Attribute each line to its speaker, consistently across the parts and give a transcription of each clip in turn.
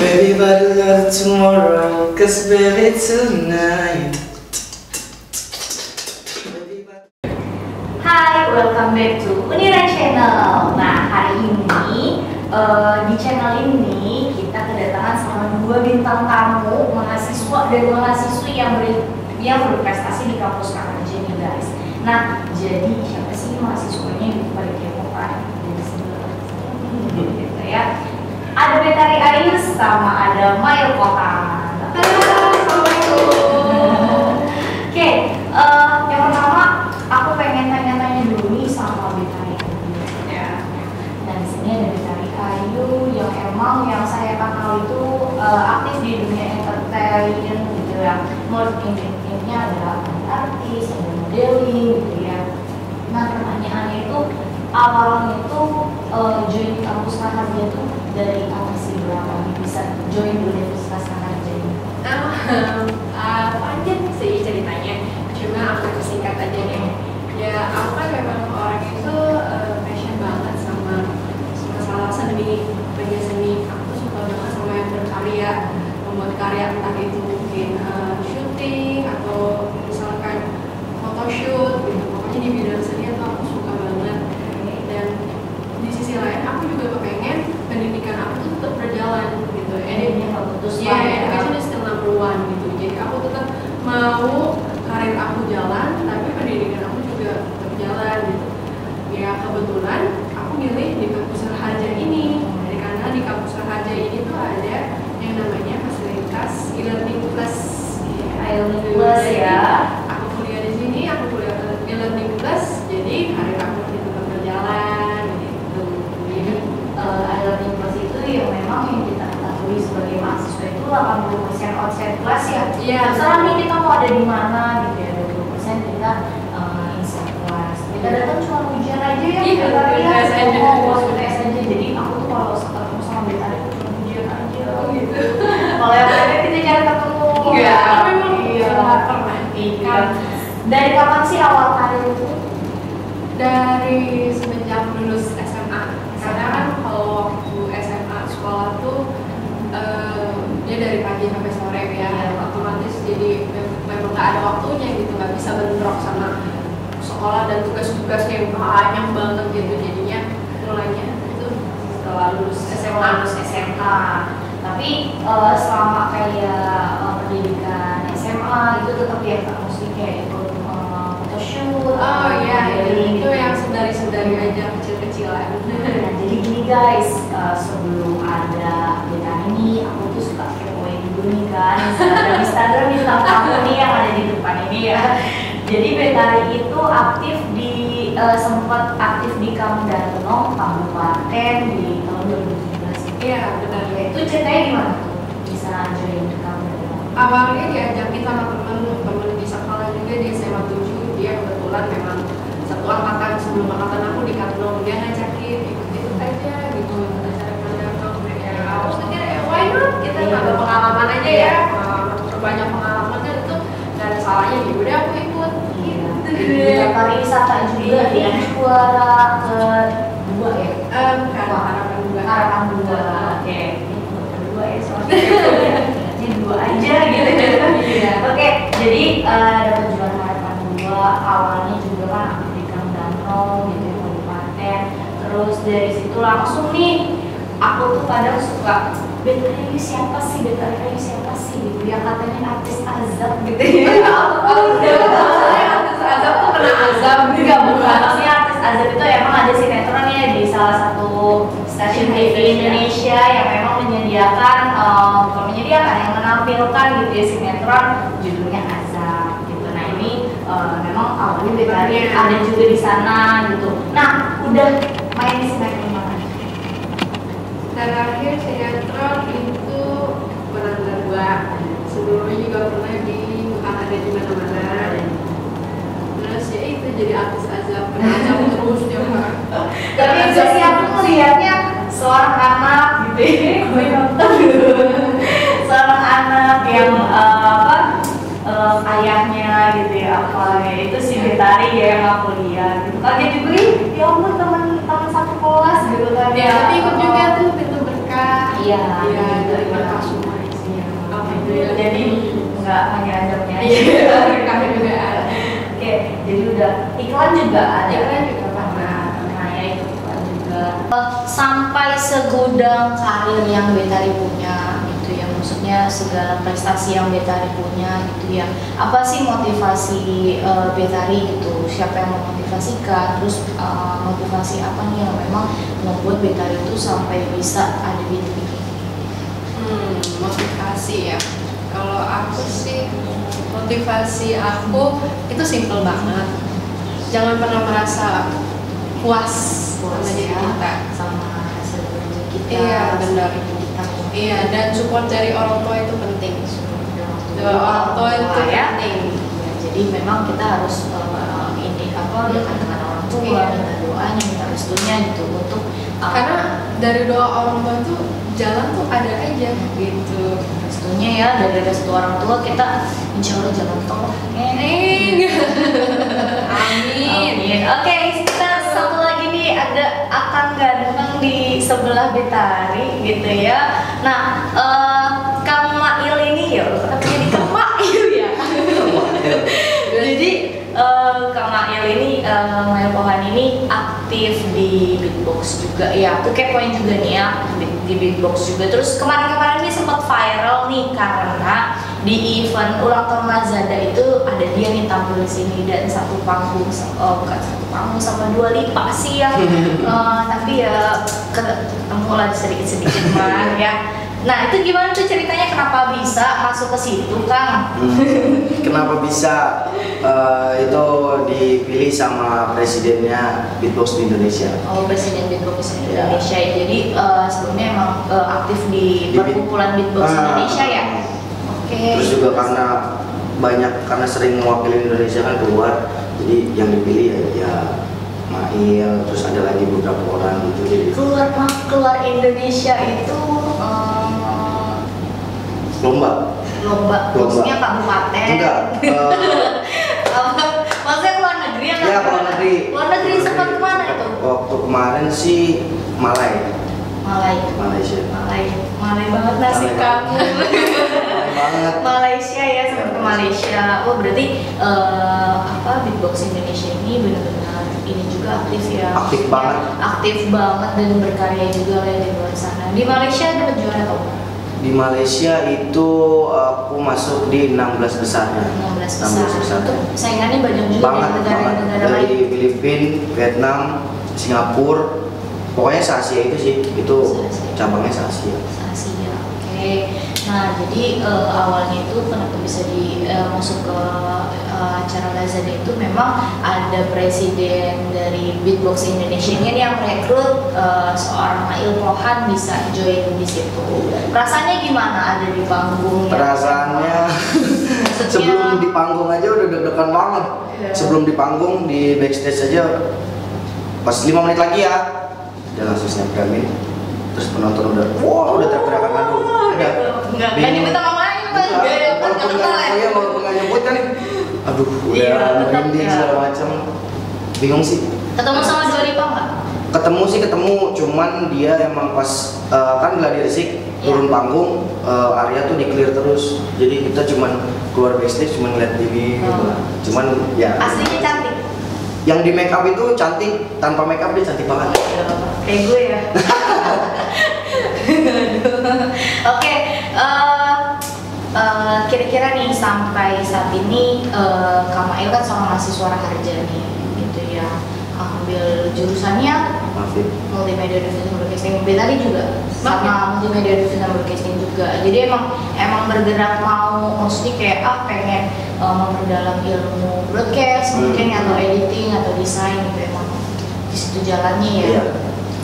Speaker 1: Baby, but a lot tomorrow, cause baby tonight.
Speaker 2: Hai, welcome back to Uniran Channel. Nah, hari ini eh, di channel ini kita kedatangan sama dua bintang tamu mahasiswa dan mahasiswi yang ber, yang berprestasi di kampus Karaja nih guys. Nah, jadi siapa sih mahasiswanya yang pada kepo kan dari sebelah gitu ya. Ada Betari Ayus sama ada Mail Kota. Oke, eh, yang pertama aku pengen tanya-tanya dulu nih sama Betari Ayu. Ya. Dan di sini ada Betari Ayu yang emang yang saya kenal itu eh, aktif di dunia entertain gitu ya. Menurut ini adalah artis, ada modeling gitu ya. Nah pertanyaannya itu awalnya itu eh, join kampus Raharja itu dari angkasa berapa nih bisa join Universitas Raharja ini?
Speaker 3: uh, panjang sih ceritanya cuma aku persingkat aja deh ya aku kan memang orang itu uh, passion banget sama masalah seni bagian seni aku suka banget sama yang berkarya membuat karya entah itu mungkin uh, syuting atau misalkan photoshoot gitu pokoknya di bidang seni itu aku suka banget dan di sisi lain aku juga kepengen pendidikan aku tuh tetap berjalan gitu
Speaker 2: Ini nggak putus
Speaker 3: Ya,
Speaker 2: banget ya.
Speaker 3: education is still number one gitu. Jadi aku tetap mau karir aku jalan, tapi pendidikan aku juga tetap jalan gitu. Ya kebetulan aku milih di kampus Raharja ini, Jadi karena di kampus Raharja ini tuh ada yang namanya fasilitas e-learning plus.
Speaker 2: E-learning plus ya.
Speaker 3: Aku kuliah di sini, aku kuliah e-learning plus, jadi karir aku masih tetap berjalan gitu. Jadi,
Speaker 2: Eh, ada plus itu yang memang yang kita ketahui sebagai mahasiswa itu 80% outside class ya.
Speaker 3: Iya.
Speaker 2: Misalnya nih kita mau ada di mana gitu ya, 20% kita eh, inside class. Kita datang cuma ujian aja ya,
Speaker 3: Iya, UTS aja.
Speaker 2: oh, buat UTS aja. Jadi aku tuh kalau ketemu sama Beta cuma ujian aja gitu. Kalau yang lainnya kita cari ketemu.
Speaker 3: Iya, memang
Speaker 2: iya.
Speaker 3: pernah.
Speaker 2: Iya. Dari kapan sih awal karir itu?
Speaker 3: dari semenjak lulus SMA karena kan kalau waktu SMA sekolah tuh eh, dia dari pagi sampai sore ya
Speaker 2: Iya.
Speaker 3: otomatis jadi mem- memang nggak ada waktunya gitu nggak bisa bentrok sama sekolah dan tugas-tugasnya yang banyak banget gitu. Jadinya mulainya itu setelah lulus SMA
Speaker 2: lulus SMA tapi eh, selama kayak eh, pendidikan SMA itu tetap ya Kak, mesti kayak ikut eh, photoshoot
Speaker 3: oh iya
Speaker 2: modeling
Speaker 3: itu
Speaker 2: gitu.
Speaker 3: yang sedari-sedari aja kecil-kecilan.
Speaker 2: Nah, jadi gini guys, eh, sebelum ada beta ini, aku tuh suka kepoin dulu nih kan Instagram Instagram bintang kamu nih yang ada di depan ini ya. Jadi Betari itu aktif di eh, sempat aktif di Kamdano Kabupaten di tahun 2017
Speaker 3: iya benar.
Speaker 2: Itu ceritanya gimana tuh? Bisa join ke kamu
Speaker 3: awalnya diajakin sama temen temen di sekolah juga di SMA 7 dia kebetulan memang satu angkatan sebelum angkatan aku di Katno dia ngajakin ikut ikut aja gitu. Acara Katno ya aku pikir ya why not? Kita
Speaker 2: Iya.
Speaker 3: nambah pengalaman aja ya pengalaman perbanyak pengalaman kan itu. Dan salahnya ya udah aku
Speaker 2: Duta pariwisata juga
Speaker 3: Iya.
Speaker 2: dia juara kedua ya?
Speaker 3: Em, kan harapan juga
Speaker 2: harapan dua. Oke. Kedua ya soalnya. Ini dua aja gitu.
Speaker 3: Iya.
Speaker 2: oke jadi eh, dapat juara harapan dua. Awalnya juga kan aktif di Kang Danau gitu ya, kabupaten. Terus dari situ langsung nih aku tuh kadang suka Betari siapa sih? Betari siapa sih? Gitu. Yang katanya artis azab gitu. Ya aku tuh
Speaker 3: Soalnya artis azab tuh kena azab
Speaker 2: Enggak bukan, maksudnya artis Azab itu emang ada sinetronnya di salah satu Indonesia yang memang menyediakan, bukan menyediakan, yang menampilkan gitu ya sinetron judulnya Azab gitu. Nah ini eh, memang awalnya Betari ada juga di sana gitu. Nah udah main di sinetron mana?
Speaker 3: terakhir sinetron itu Penanda dua sebelumnya juga pernah di bukan ada di mana-mana terus ya itu jadi artis azab azab terus hari
Speaker 2: Tapi sih aku
Speaker 3: terus.
Speaker 2: melihatnya seorang anak gitu ya, seorang anak yang eh, apa eh, ayahnya gitu ya apa ya itu si Betari ya yang aku lihat gitu kaget juga ih ya ampun teman teman satu kelas gitu kan
Speaker 3: ya tapi ikut juga tuh pintu berkah
Speaker 2: Iya,
Speaker 3: Iya,
Speaker 2: juga,
Speaker 3: dari
Speaker 2: iya.
Speaker 3: mereka semua isinya. Alhamdulillah.
Speaker 2: Jadi nggak hanya adamnya.
Speaker 3: Iya, kami juga ada.
Speaker 2: Oke, jadi udah iklan juga ada.
Speaker 3: Iklan juga pernah.
Speaker 2: Nah, ya itu iklan juga. Sampai segudang karir yang Betari punya gitu ya, maksudnya segala prestasi yang Betari punya gitu ya. Apa sih motivasi eh, Betari gitu? Siapa yang memotivasikan? Terus eh, motivasi apa nih yang memang membuat Betari itu sampai bisa ada di titik ini?
Speaker 3: Hmm, motivasi ya. Kalau aku sih motivasi aku itu simple banget. Jangan pernah merasa puas diri
Speaker 2: ya,
Speaker 3: kita.
Speaker 2: sama hasil kerja kita.
Speaker 3: Iya, benar.
Speaker 2: kita.
Speaker 3: Iya, dan support dari orang tua itu penting. Dua orang tua itu
Speaker 2: ya.
Speaker 3: penting.
Speaker 2: Ya, jadi memang kita harus eh, ini apa dekat dengan orang tua,
Speaker 3: Iya.
Speaker 2: minta doanya, minta restunya gitu untuk eh,
Speaker 3: Karena dari doa orang tua itu jalan tuh ada aja gitu.
Speaker 2: restunya ya dari restu orang tua kita insya Allah jalan tol.
Speaker 3: Amin.
Speaker 2: Betari gitu ya. Nah, eh Kang Mail ini ya, kenapa jadi Kang Mail ya? Jadi eh, Kang Mail ini, eh, Mail Pohan ini aktif di beatbox juga ya. Aku kepoin juga nih ya di, di beatbox juga. Terus kemarin-kemarin ini sempat viral nih karena di event ulang tahun Lazada itu ada dia nih tampil di sini dan satu panggung, oh, bukan satu panggung sama dua lipa sih yang eh, tapi ya ketemu lah sedikit-sedikit mah ya. Nah itu gimana tuh ceritanya kenapa bisa masuk ke situ Kang?
Speaker 1: Hmm, Kenapa bisa eh, itu dipilih sama presidennya Beatbox di Indonesia?
Speaker 2: Oh Presiden Beatbox
Speaker 1: Ya.
Speaker 2: Indonesia ya. Jadi eh, sebelumnya emang eh, aktif di
Speaker 1: Di
Speaker 2: perkumpulan Beatbox
Speaker 1: Ah.
Speaker 2: Indonesia ya. Oke.
Speaker 1: Terus juga karena banyak karena sering mewakili Indonesia kan keluar, jadi yang dipilih ya, ya Mail, terus ada lagi beberapa orang gitu. Jadi
Speaker 2: keluar keluar Indonesia itu eh,
Speaker 1: lomba.
Speaker 2: lomba, maksudnya kabupaten.
Speaker 1: Enggak.
Speaker 2: Apa? maksudnya luar negeri atau
Speaker 1: ya kalau negeri.
Speaker 2: Luar negeri sempat ke mana itu?
Speaker 1: Waktu kemarin sih Malai,
Speaker 2: Malai.
Speaker 1: Malaysia.
Speaker 2: Malai, Malai banget nasib kamu.
Speaker 1: Banget.
Speaker 2: Malaysia ya sampai ke Malaysia. Oh berarti eh, apa beatbox Indonesia ini benar-benar ini juga aktif ya.
Speaker 1: Aktif banget.
Speaker 2: Aktif banget dan berkarya juga lah di luar sana. Di Malaysia ada juara atau enggak?
Speaker 1: Di Malaysia itu aku masuk di 16 besarnya.
Speaker 2: 16 besar.
Speaker 1: 16 besar.
Speaker 2: Itu saingannya banyak juga
Speaker 1: banget
Speaker 2: dari
Speaker 1: banget
Speaker 2: negara-negara
Speaker 1: dari. Filipina, Vietnam, Singapura, pokoknya se Asia itu sih itu
Speaker 2: Se-Asia.
Speaker 1: cabangnya se Asia.
Speaker 2: Asia. Oke. Nah, jadi eh, awalnya itu kenapa bisa di eh, masuk ke eh, acara Lazada itu memang ada presiden dari Beatbox Indonesia ini yang merekrut eh, seorang Mail Pohan bisa join di situ. Perasaannya gimana ada di panggung? ya?
Speaker 1: Perasaannya
Speaker 2: Maksudnya-
Speaker 1: sebelum di panggung aja udah deg-degan banget.
Speaker 2: Iya.
Speaker 1: Sebelum di panggung di backstage aja pas 5 menit lagi ya udah langsung snapgramin terus penonton udah wah udah teriak-teriakan aduh
Speaker 2: Kan
Speaker 1: bingung.
Speaker 2: nyebut sama main kan? Ya, kan kenal
Speaker 1: nggak-
Speaker 2: ya.
Speaker 1: iya, walaupun nggak nyebut kan aduh udah
Speaker 2: Iya, tetap
Speaker 1: merinding
Speaker 2: ya.
Speaker 1: segala macam bingung sih
Speaker 2: Ketemu sama Dua Lipa nggak?
Speaker 1: ketemu sih ketemu cuman dia emang pas eh, kan gladi resik turun
Speaker 2: Iya.
Speaker 1: panggung eh, area tuh di clear terus jadi kita cuman keluar backstage cuman ngeliat TV gitu
Speaker 2: Oh.
Speaker 1: cuman ya
Speaker 2: Aslinya cantik.
Speaker 1: yang di make up itu cantik tanpa make up dia cantik banget
Speaker 2: Kayak gue ya. sampai saat ini eh, Kak Mail kan seorang mahasiswa nih, gitu ya. Ambil jurusannya
Speaker 1: ya
Speaker 2: multimedia division broadcasting. Tadi juga sama multimedia division broadcasting juga. Jadi emang emang bergerak mau maksudnya kayak ah pengen uh, memperdalam ilmu broadcast
Speaker 1: Hmm.
Speaker 2: mungkin atau editing atau desain gitu emang. Di situ jalannya ya.
Speaker 1: Iya.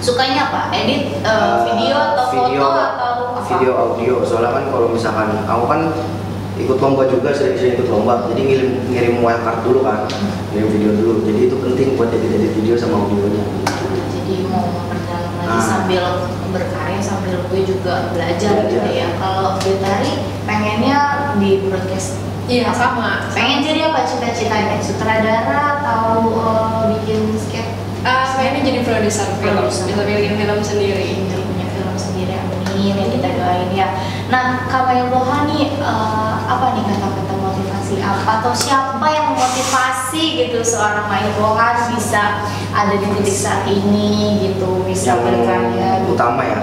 Speaker 2: sukanya apa? Edit uh,
Speaker 1: Eh,
Speaker 2: video atau
Speaker 1: video,
Speaker 2: foto atau apa?
Speaker 1: Video audio. Soalnya kan kalau misalkan aku kan ikut lomba juga sering-sering ikut lomba jadi ngirim ngirim wildcard dulu kan ngirim video dulu jadi itu penting buat edit video sama audionya
Speaker 2: jadi mau memperdalam lagi
Speaker 1: Ah.
Speaker 2: sambil berkarya sambil gue juga belajar gitu
Speaker 1: Belajar.
Speaker 2: ya kalau Betari pengennya di broadcast
Speaker 3: Iya sama.
Speaker 2: Pengen jadi apa cita-citanya? Sutradara atau eh, bikin skate?
Speaker 3: Ah, pengennya jadi produser film, bisa bikin film sendiri.
Speaker 2: Jadi punya film sendiri, amin. ya. Nah, Kamal Rohani eh, apa nih kata-kata motivasi apa atau siapa yang memotivasi gitu seorang Mail Rohan bisa ada di titik saat ini gitu bisa
Speaker 1: yang
Speaker 2: berkarya gitu.
Speaker 1: utama ya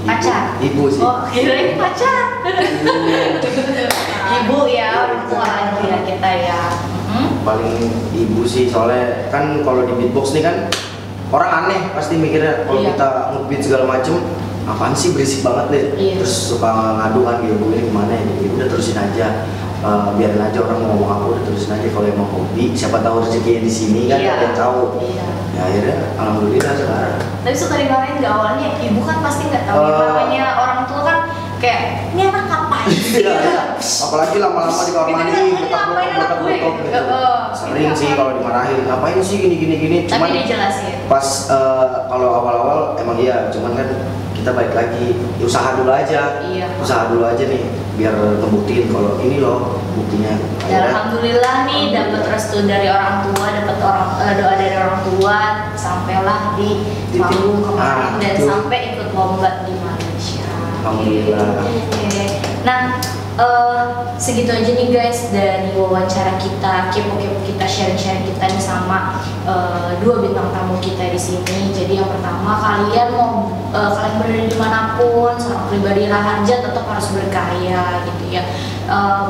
Speaker 1: ibu-
Speaker 2: Pacar?
Speaker 1: ibu sih
Speaker 2: Oh, kirain pacar. Ibu ya, orang tua ya kita ya. Mhm.
Speaker 1: paling ibu sih soalnya kan kalau di beatbox nih kan orang aneh pasti mikirnya kalau
Speaker 2: Iya.
Speaker 1: kita ngebeat segala macem apaan sih berisik banget deh
Speaker 2: Iya.
Speaker 1: terus suka ngadu kan gitu ini gimana ya gitu udah terusin aja Eh, biarin aja orang mau ngomong apa udah terusin aja kalau emang hobi siapa tahu rezekinya di sini kan
Speaker 2: Iya.
Speaker 1: yang tahu
Speaker 2: Iya.
Speaker 1: ya akhirnya alhamdulillah sekarang
Speaker 2: Tapi suka dimarahin nggak awalnya? Ibu kan pasti nggak tahu ya,
Speaker 1: Eh.
Speaker 2: namanya orang tua kan kayak ini sih?
Speaker 1: Iya, iya. apalagi lama-lama di kamar mandi
Speaker 2: kan, ini
Speaker 1: betak
Speaker 2: ngapain
Speaker 1: betak
Speaker 2: anak gue?
Speaker 1: betak gitu sering sih
Speaker 2: ngapain?
Speaker 1: kalau dimarahin. Ngapain sih gini gini
Speaker 2: Tapi
Speaker 1: pas eh, kalau awal-awal emang iya cuman kan kita balik lagi. Ya usaha dulu aja.
Speaker 2: Iya.
Speaker 1: usaha dulu aja nih biar ngebuktiin kalau ini loh buktinya. Akhirnya,
Speaker 2: alhamdulillah nih dapat restu dari orang tua, dapat orang eh, doa dari orang tua, sampailah di panggung kemarin
Speaker 1: Ah,
Speaker 2: dan sampai ikut lomba di Malaysia.
Speaker 1: Alhamdulillah.
Speaker 2: Nah, eh, segitu aja nih guys dari wawancara kita, kepo-kepo kita, sharing-sharing kita nih sama eh, dua bintang tamu kita di sini. Jadi yang pertama kalian mau eh, kalian berada di mana pun, seorang pribadi raharja tetap harus berkarya gitu ya.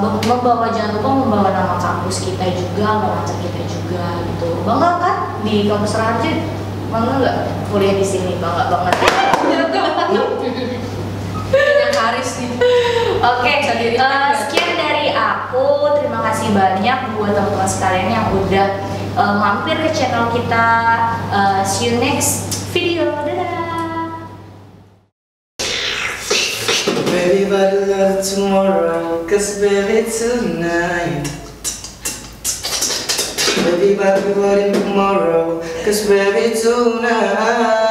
Speaker 2: Mem- membawa jangan lupa membawa nama kampus kita juga, mengajak kita juga gitu. Bangga kan di kampus raharja? Bangga nggak kuliah di sini? Bangga banget.
Speaker 3: Haris nih.
Speaker 2: Oke,
Speaker 3: Bisa diri
Speaker 2: eh, sekian dari aku. Terima kasih banyak buat teman-teman sekalian yang udah eh, mampir ke channel kita. Eh, see you next video. Dadah.
Speaker 1: Baby, but love tomorrow, cause baby tonight. Baby, but we worry tomorrow, cause baby tonight.